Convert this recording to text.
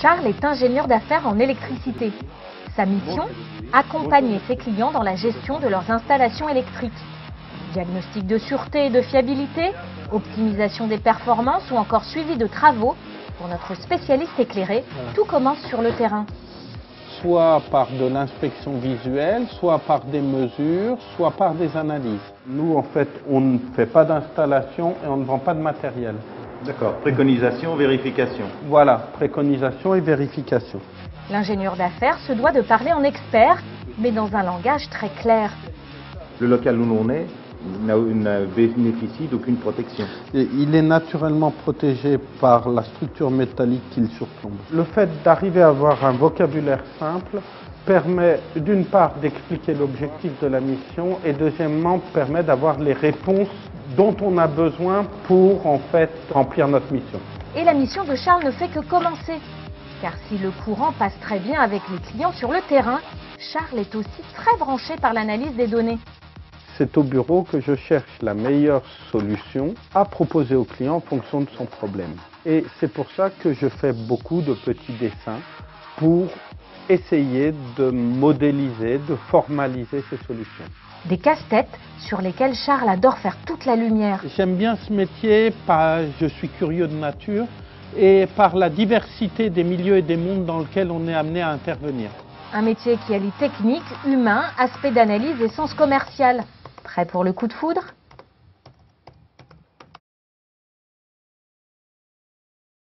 Charles est ingénieur d'affaires en électricité. Sa mission Accompagner ses clients dans la gestion de leurs installations électriques. Diagnostic de sûreté et de fiabilité, optimisation des performances ou encore suivi de travaux. Pour notre spécialiste éclairé, tout commence sur le terrain. Soit par de l'inspection visuelle, soit par des mesures, soit par des analyses. Nous, en fait, on ne fait pas d'installation et on ne vend pas de matériel. D'accord. Préconisation, vérification. Voilà, préconisation et vérification. L'ingénieur d'affaires se doit de parler en expert, mais dans un langage très clair. Le local où l'on est n'a- ne bénéficie d'aucune protection. Et il est naturellement protégé par la structure métallique qu'il surplombe. Le fait d'arriver à avoir un vocabulaire simple permet d'une part d'expliquer l'objectif de la mission et deuxièmement permet d'avoir les réponses dont on a besoin pour en fait remplir notre mission. Et la mission de Charles ne fait que commencer. Car si le courant passe très bien avec les clients sur le terrain, Charles est aussi très branché par l'analyse des données. C'est au bureau que je cherche la meilleure solution à proposer au client en fonction de son problème. Et c'est pour ça que je fais beaucoup de petits dessins pour essayer de modéliser, de formaliser ces solutions. Des casse-têtes sur lesquels Charles adore faire toute la lumière. J'aime bien ce métier, par, je suis curieux de nature et par la diversité des milieux et des mondes dans lesquels on est amené à intervenir. Un métier qui allie technique, humain, aspect d'analyse et sens commercial. Prêt pour le coup de foudre?